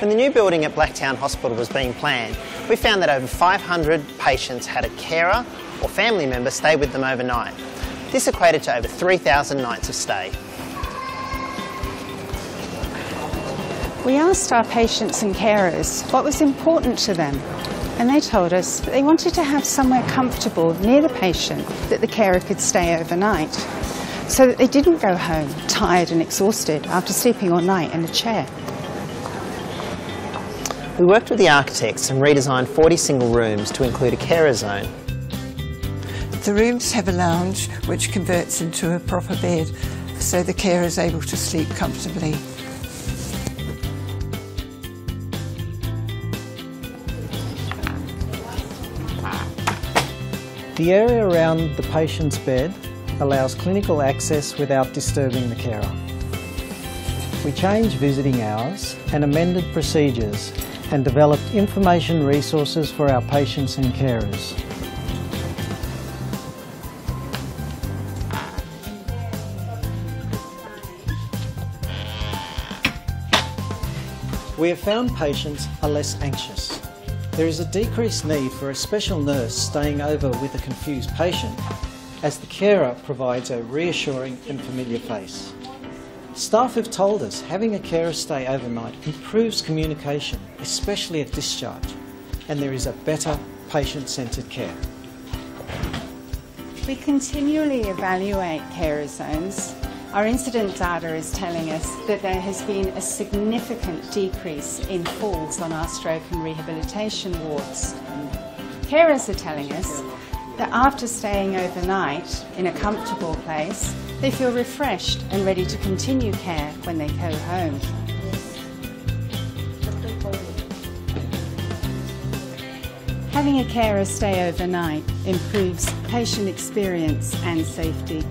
When the new building at Blacktown Hospital was being planned, we found that over 500 patients had a carer or family member stay with them overnight. This equated to over 3,000 nights of stay. We asked our patients and carers what was important to them, and they told us that they wanted to have somewhere comfortable near the patient that the carer could stay overnight, so that they didn't go home tired and exhausted after sleeping all night in a chair. We worked with the architects and redesigned 40 single rooms to include a carer zone. The rooms have a lounge which converts into a proper bed so the carer is able to sleep comfortably. The area around the patient's bed allows clinical access without disturbing the carer. We changed visiting hours and amended procedures and developed information resources for our patients and carers. We have found patients are less anxious. There is a decreased need for a special nurse staying over with a confused patient as the carer provides a reassuring and familiar face. Staff have told us having a carer stay overnight improves communication, especially at discharge, and there is a better patient-centred care. We continually evaluate carer zones. Our incident data is telling us that there has been a significant decrease in falls on our stroke and rehabilitation wards. Carers are telling us that after staying overnight in a comfortable place, they feel refreshed and ready to continue care when they go home. Having a carer stay overnight improves patient experience and safety.